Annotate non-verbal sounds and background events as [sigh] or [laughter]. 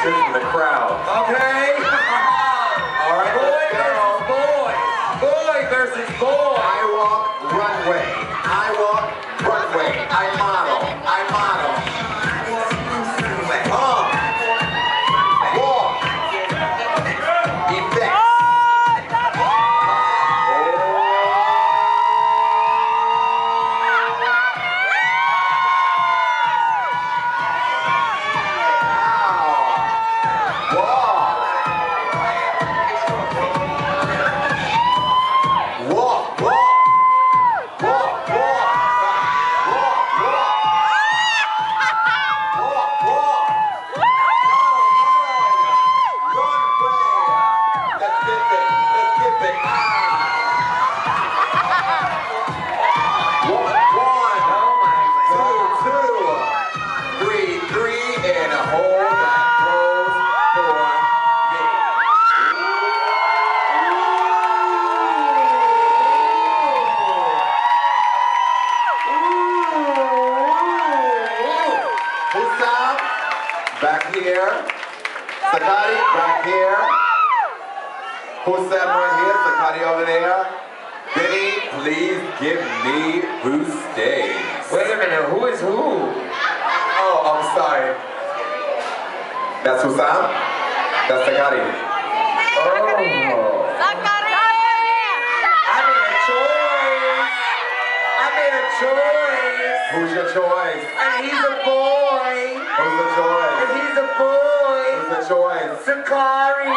street the crowd. Okay? [laughs] All right, boy versus boy. Boy versus boy. I walk runway. I walk runway. I model. I model. Walk. Walk. Effect. Let's dip it. Let's dip it. One. Two, two. Three, three, and pose for me. Ooh. Ooh. Ooh. Back here. Sakari, back here. Who's that right here? Sakari over there. Vinny, please give me who stays. Wait a minute, who is who? Oh, I'm sorry. That's Hussam? That's Sakari. Oh. I made a choice. I made a choice. Who's your choice? And he's a boy. Who's the choice? And he's a boy. Who's the choice? Sakari.